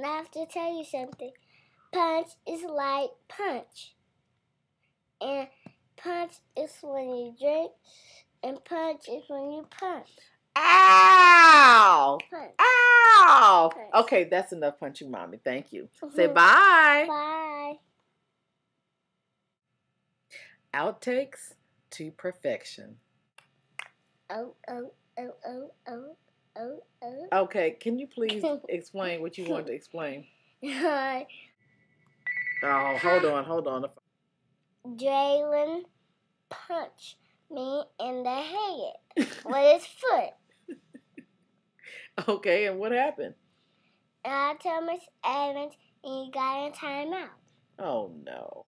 and I have to tell you something. Punch is like punch. And punch is when you drink, and punch is when you punch. Ow! Punch. Ow! Punch. Okay, that's enough punching, mommy. Thank you. Say Mhm. bye. Bye. Outtakes to perfection. Oh, oh, oh, oh, oh. Okay, can you please explain what you want to explain? Hi, Oh, hold on, hold on. Jalen punched me in the head with his foot. Okay, and what happened? I told Miss Evans and he got in timeout. Oh no.